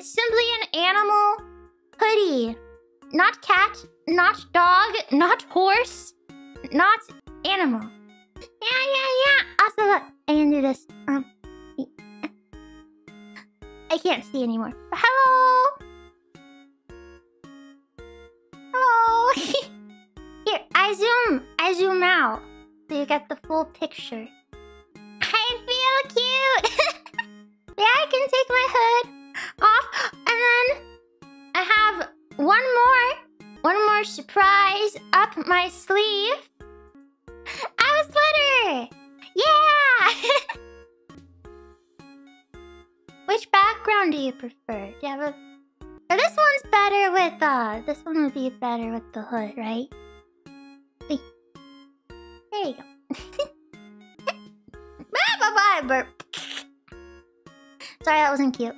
It's simply an animal hoodie. Not cat, not dog, not horse, not animal. Yeah, yeah, yeah. Also, look, I can do this. Um, I can't see anymore. Hello! Hello! Here, I zoom. I zoom out. So you get the full picture. I feel cute! one more surprise up my sleeve. I a sweater. Yeah. Which background do you prefer? Do you have a? This one's better with uh. This one would be better with the hood, right? There you go. bye bye burp. Sorry, that wasn't cute.